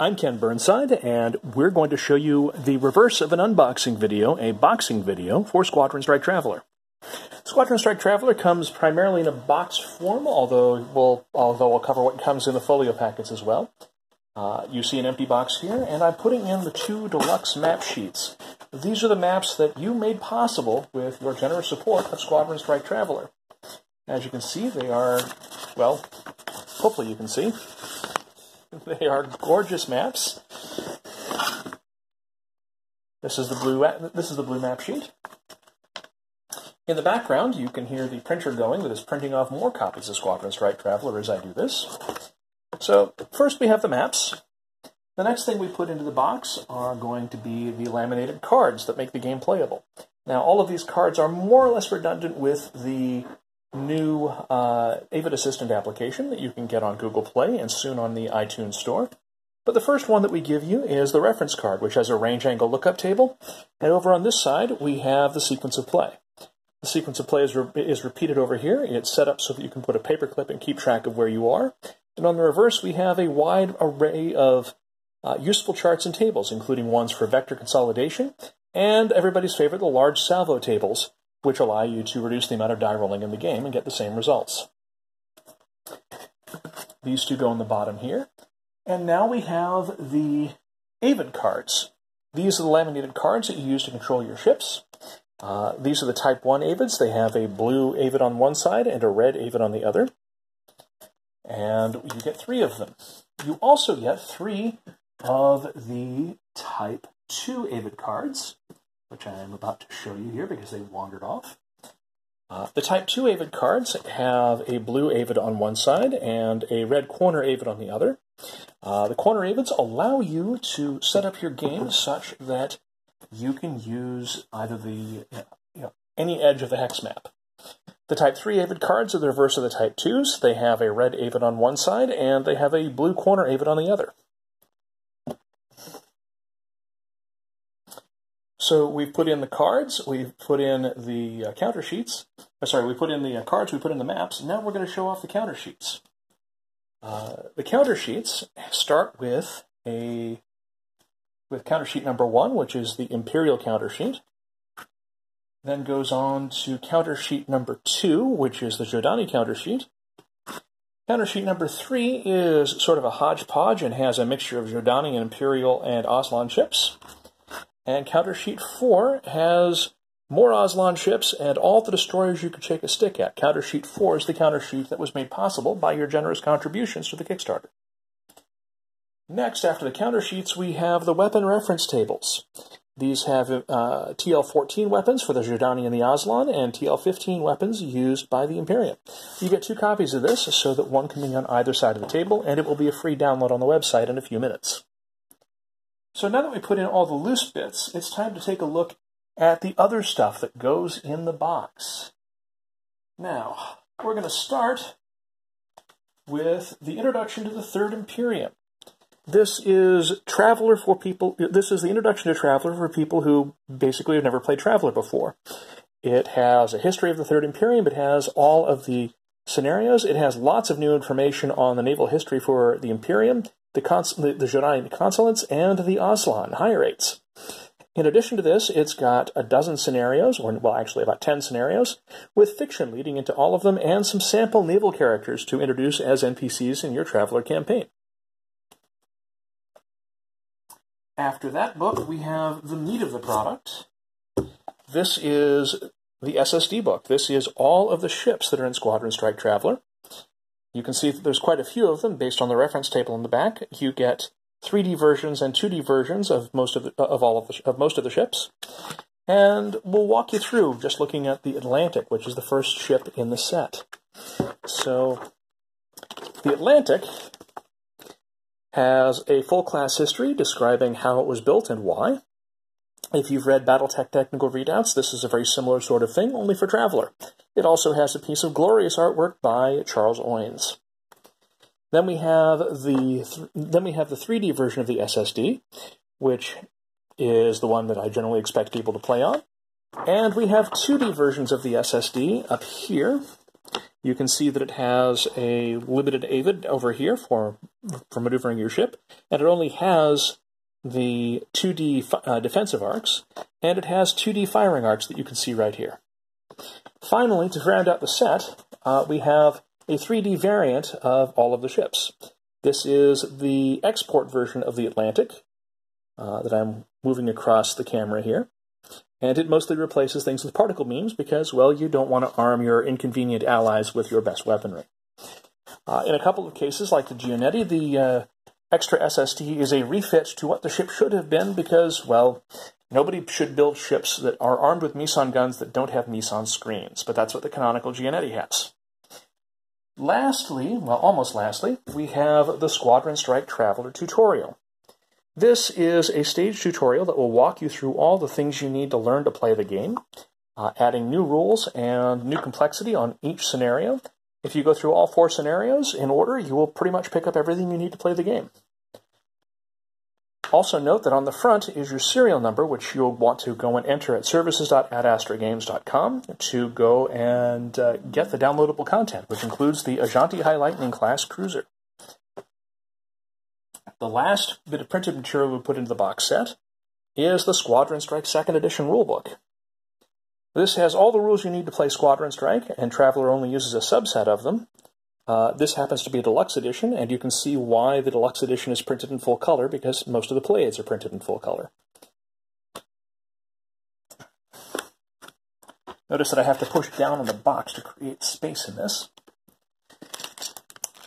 I'm Ken Burnside, and we're going to show you the reverse of an unboxing video, a boxing video for Squadron Strike Traveller. Squadron Strike Traveller comes primarily in a box form, although we'll, although we'll cover what comes in the folio packets as well. Uh, you see an empty box here, and I'm putting in the two deluxe map sheets. These are the maps that you made possible with your generous support of Squadron Strike Traveller. As you can see, they are, well, hopefully you can see, they are gorgeous maps. This is the blue. Uh, this is the blue map sheet. In the background, you can hear the printer going that is printing off more copies of Squadron Strike Traveller as I do this. So first we have the maps. The next thing we put into the box are going to be the laminated cards that make the game playable. Now all of these cards are more or less redundant with the new uh, Avid Assistant application that you can get on Google Play and soon on the iTunes Store. But the first one that we give you is the reference card, which has a range angle lookup table. And over on this side, we have the sequence of play. The sequence of play is, re- is repeated over here. It's set up so that you can put a paperclip and keep track of where you are. And on the reverse, we have a wide array of uh, useful charts and tables, including ones for vector consolidation and everybody's favorite, the large salvo tables, which allow you to reduce the amount of die rolling in the game and get the same results. These two go on the bottom here. And now we have the Avid cards. These are the laminated cards that you use to control your ships. Uh, these are the Type 1 Avids. They have a blue Avid on one side and a red Avid on the other. And you get three of them. You also get three of the Type 2 Avid cards which I am about to show you here because they wandered off. Uh, the Type 2 Avid cards have a blue Avid on one side and a red corner Avid on the other. Uh, the corner Avids allow you to set up your game such that you can use either the you know, any edge of the hex map. The Type 3 Avid cards are the reverse of the Type 2s. They have a red Avid on one side and they have a blue corner Avid on the other. So we've put in the cards, we've put in the uh, counter sheets. Uh, sorry, we put in the uh, cards, we put in the maps. And now we're going to show off the counter sheets. Uh, the counter sheets start with a with counter sheet number one, which is the Imperial counter sheet. Then goes on to counter sheet number two, which is the Zhodani counter sheet. Counter sheet number three is sort of a hodgepodge and has a mixture of Zhodani and Imperial and Aslan ships. And counter sheet 4 has more Aslan ships and all the destroyers you could shake a stick at. Counter sheet 4 is the counter sheet that was made possible by your generous contributions to the Kickstarter. Next, after the counter sheets, we have the weapon reference tables. These have uh, TL-14 weapons for the Zhodani and the Aslan, and TL-15 weapons used by the Imperium. You get two copies of this so that one can be on either side of the table, and it will be a free download on the website in a few minutes. So now that we put in all the loose bits, it's time to take a look at the other stuff that goes in the box. Now, we're going to start with the introduction to the Third Imperium. This is Traveller for people, this is the introduction to Traveller for people who basically have never played Traveller before. It has a history of the Third Imperium, it has all of the scenarios, it has lots of new information on the naval history for the Imperium, the, cons- the, the Jordanian consulates, and the Aslan hierates. In addition to this, it's got a dozen scenarios, or well, actually about 10 scenarios, with fiction leading into all of them and some sample naval characters to introduce as NPCs in your Traveller campaign. After that book, we have the meat of the product. This is the SSD book. This is all of the ships that are in Squadron Strike Traveller. You can see that there's quite a few of them based on the reference table in the back. You get 3D versions and 2D versions of most of the, of all of the of most of the ships. And we'll walk you through just looking at the Atlantic, which is the first ship in the set. So, the Atlantic has a full class history describing how it was built and why. If you've read Battletech technical readouts, this is a very similar sort of thing, only for Traveller. It also has a piece of glorious artwork by Charles Oines. Then we have the th- then we have the 3D version of the SSD, which is the one that I generally expect people to play on. And we have 2D versions of the SSD up here. You can see that it has a limited avid over here for, for maneuvering your ship, and it only has the 2D uh, defensive arcs, and it has 2D firing arcs that you can see right here. Finally, to round out the set, uh, we have a 3D variant of all of the ships. This is the export version of the Atlantic uh, that I'm moving across the camera here. And it mostly replaces things with particle beams because, well, you don't want to arm your inconvenient allies with your best weaponry. Uh, in a couple of cases, like the Gionetti, the uh, extra SSD is a refit to what the ship should have been because, well, nobody should build ships that are armed with Meson guns that don't have Meson screens, but that's what the canonical Gionetti has. Lastly, well, almost lastly, we have the Squadron Strike Traveller tutorial. This is a stage tutorial that will walk you through all the things you need to learn to play the game, uh, adding new rules and new complexity on each scenario. If you go through all four scenarios in order, you will pretty much pick up everything you need to play the game. Also note that on the front is your serial number, which you'll want to go and enter at services.adastragames.com to go and uh, get the downloadable content, which includes the Azhanti High Lightning class cruiser. The last bit of printed material we put into the box set is the Squadron Strike 2nd Edition rulebook. This has all the rules you need to play Squadron Strike, and Traveller only uses a subset of them. Uh, this happens to be a deluxe edition, and you can see why the deluxe edition is printed in full color, because most of the play-aids are printed in full color. Notice that I have to push down on the box to create space in this.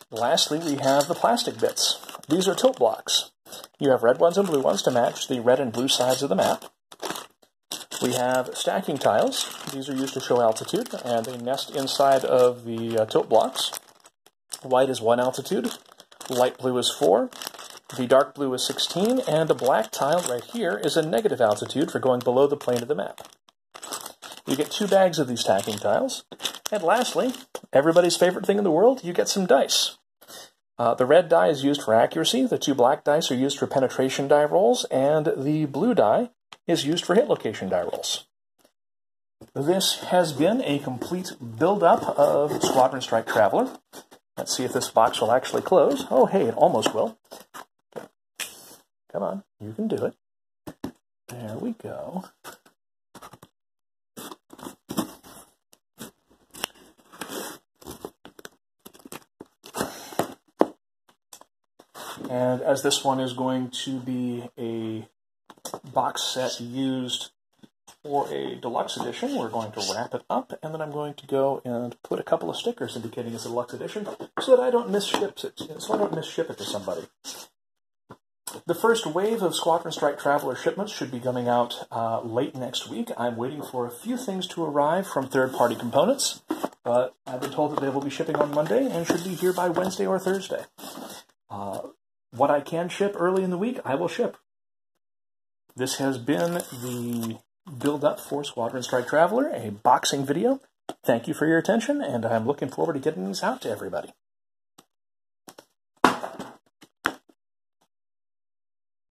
Lastly, we have the plastic bits. These are tilt blocks. You have red ones and blue ones to match the red and blue sides of the map. We have stacking tiles. These are used to show altitude, and they nest inside of the uh, tilt blocks. White is 1 altitude, light blue is 4, the dark blue is 16, and the black tile right here is a negative altitude for going below the plane of the map. You get two bags of these stacking tiles. And lastly, everybody's favorite thing in the world, you get some dice. Uh, the red die is used for accuracy, the two black dice are used for penetration die rolls, and the blue die is used for hit location die rolls. This has been a complete build-up of Squadron Strike Traveller. Let's see if this box will actually close. Oh, hey, it almost will. Come on, you can do it. There we go. And as this one is going to be a box set used for a deluxe edition, we're going to wrap it up, and then I'm going to go and put a couple of stickers indicating it's a deluxe edition, so that I don't misship it, so I don't misship it to somebody. The first wave of Squadron Strike Traveller shipments should be coming out uh, late next week. I'm waiting for a few things to arrive from third-party components, but I've been told that they will be shipping on Monday and should be here by Wednesday or Thursday. Uh, what I can ship early in the week, I will ship. This has been the build up for Squadron Strike Traveller, a boxing video. Thank you for your attention, and I'm looking forward to getting these out to everybody.